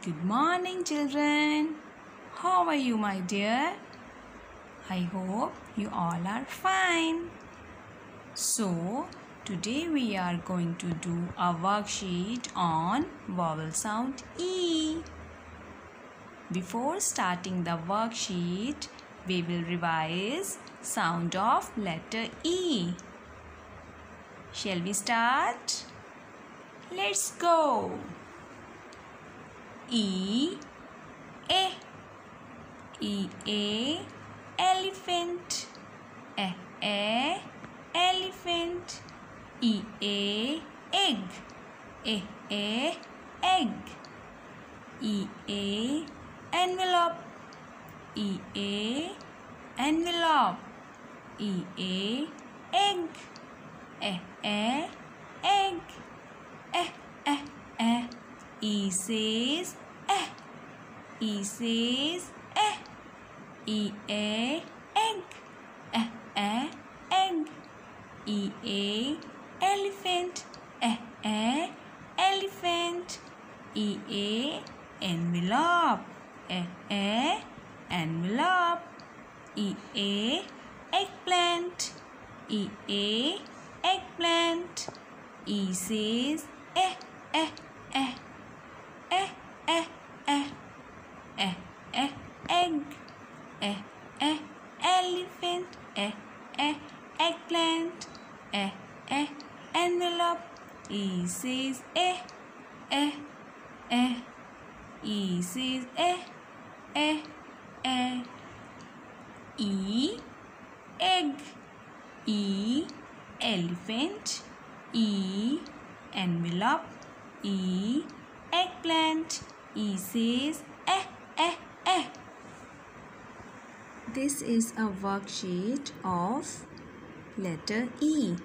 Good morning, children. How are you, my dear? I hope you all are fine. So, today we are going to do a worksheet on vowel sound E. Before starting the worksheet, we will revise sound of letter E. Shall we start? Let's go. E A E A elephant E A elephant E A egg E A egg E A envelope E A envelope E A egg E A egg E E E E says eh. E says eh. E a egg. Eh, eh, egg. E a elephant. Eh, eh, elephant. E a envelope. Eh, eh, envelope. E a eggplant. E a eggplant. E says eh, eh, eh eh, eh, eh, egg, eh, eh, elephant, eh, eh, eggplant, eh, eh, envelope. E says eh, eh, eh. E says eh, eh, eh. E, egg. E, elephant. E, envelope. E, eggplant. E says eh, eh, eh. This is a worksheet of letter E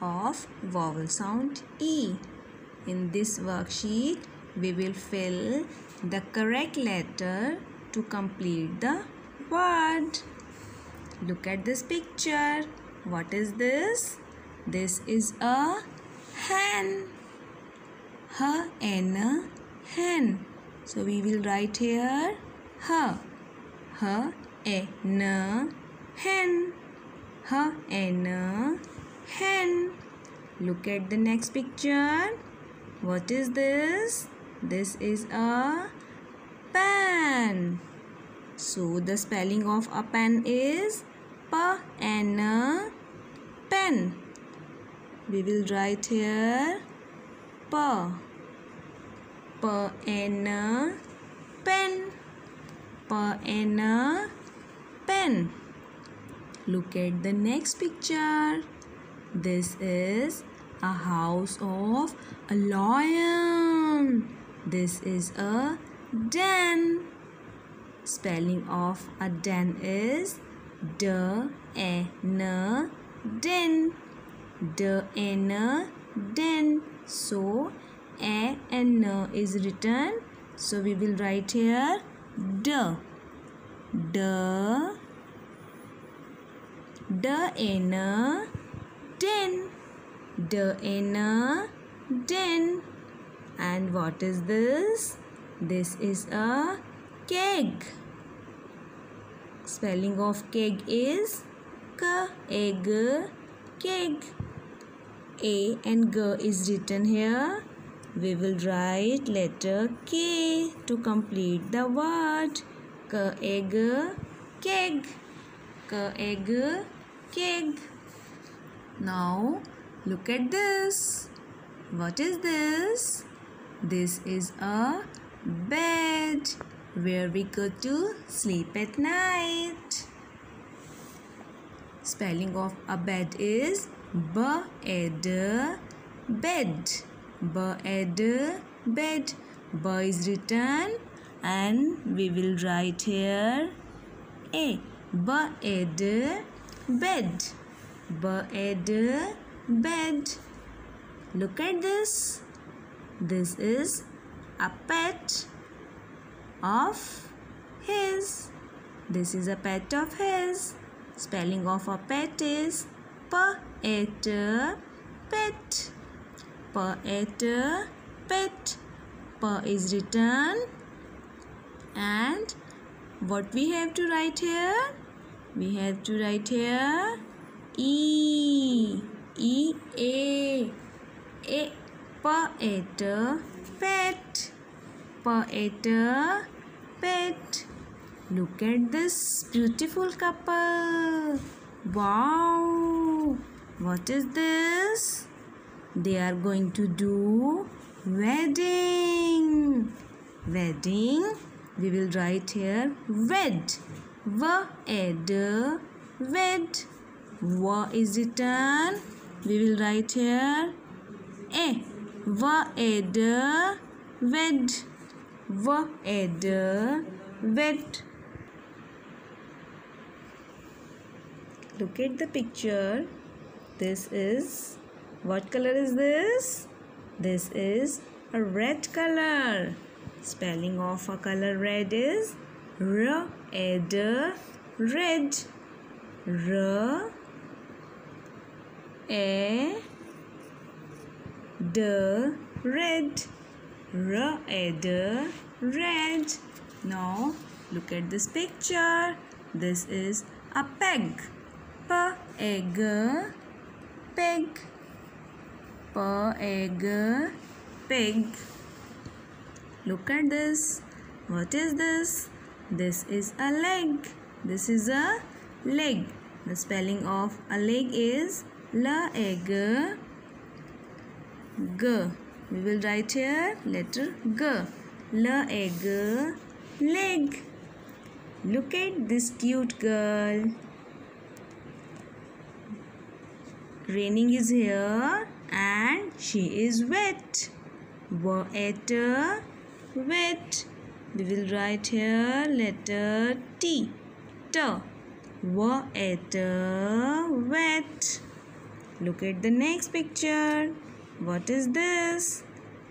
of vowel sound E. In this worksheet, we will fill the correct letter to complete the word. Look at this picture. What is this? This is a hen. H N hen. So we will write here H. H N hen. H N hen. Look at the next picture. What is this? This is a pen. So the spelling of a pen is P N pen. We will write here P P N pen P N pen Look at the next picture. This is a house of a lion. This is a den. Spelling of a den is D E N den. D E N den. So a and N is written. So we will write here D. D. D N den. D N den. And what is this? This is a keg. Spelling of keg is K egg keg. A and G is written here. We will write letter K to complete the word. K egg keg. K egg keg. Now look at this. What is this? This is a bed where we go to sleep at night. Spelling of a bed is bed. B ed bed. B is written and we will write here a. Bed. B ed bed. Look at this. This is a pet of his. This is a pet of his. Spelling of a pet is pet pet. Pet pet. P is written and what we have to write here we have to write here e e a a pet. Poet pet. Look at this beautiful couple. Wow. What is this? They are going to do wedding. Wedding. We will write here wed v ed wed w is written. We will write here a v ed wed v ed wed look at the picture. This is what color is this? This is a red color. Spelling of a color red is R ed red. R a d red. R ed red. Now look at this picture. This is a peg. P egg peg. P egg pig. Look at this. What is this? This is a leg. This is a leg. The spelling of a leg is la egg g. We will write here letter g. La egg leg. Look at this cute girl. Raining is here and she is wet. Wet wet we will write here letter T T wet wet look at the next picture what is this?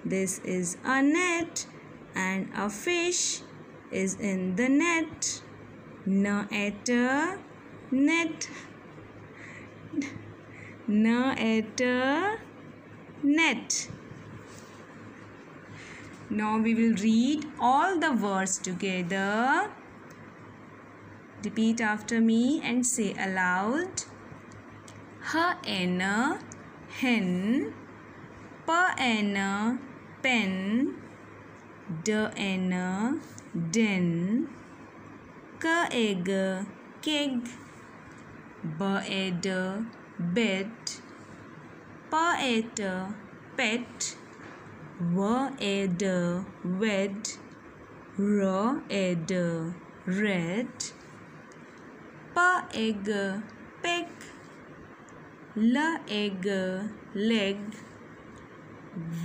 This is a net and a fish is in the net. Na at net. Na at net. Now we will read all the words together. Repeat after me and say aloud. Hen, hen, pen, pen, den, den, egg, keg, bed, bed, poet, pet, w ed wed. R ed red. P egg peck l egg leg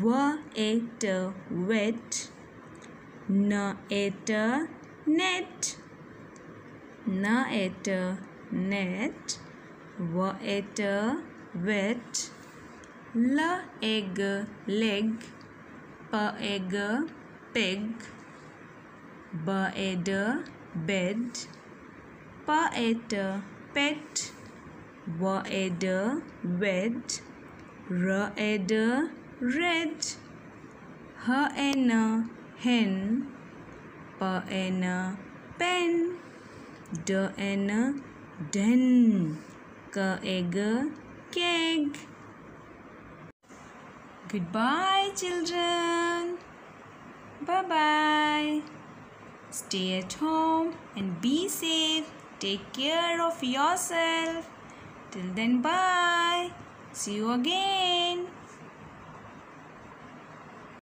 w et wet. N et net. N et net. W et wet. L egg leg. P egg pig b ed bed. P et pet. W ed wed. R ed red h n hen pen d n den k egg keg Goodbye, children. Bye bye. Stay at home and be safe. Take care of yourself. Till then, bye. See you again.